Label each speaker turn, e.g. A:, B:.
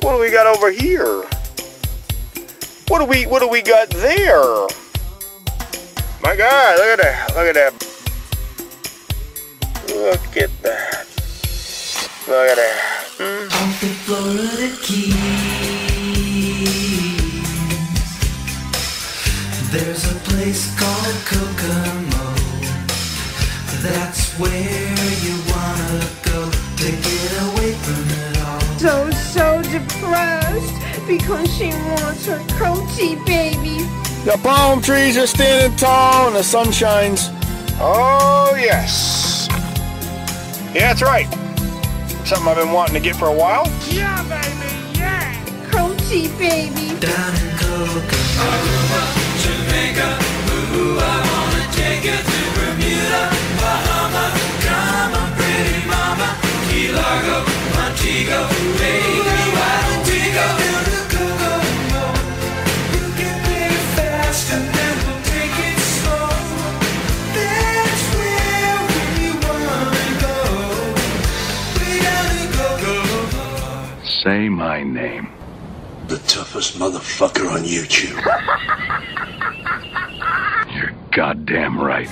A: What do we got over here? What do we what do we got there? My God, look at that! Look at that! Look at that! Look at that! Mm.
B: Off the Florida Keys, there's a place called Kokomo. That's where you wanna go to get away from it all.
C: So, so depressed because she wants her coachy baby.
A: The palm trees are standing tall and the sun shines. Oh, yes. Yeah, that's right. Something I've been wanting to get for a while.
C: Yeah, baby, yeah. Coachy baby.
B: Down in Kokomo.
D: Say my name.
E: The toughest motherfucker on YouTube.
D: You're goddamn right.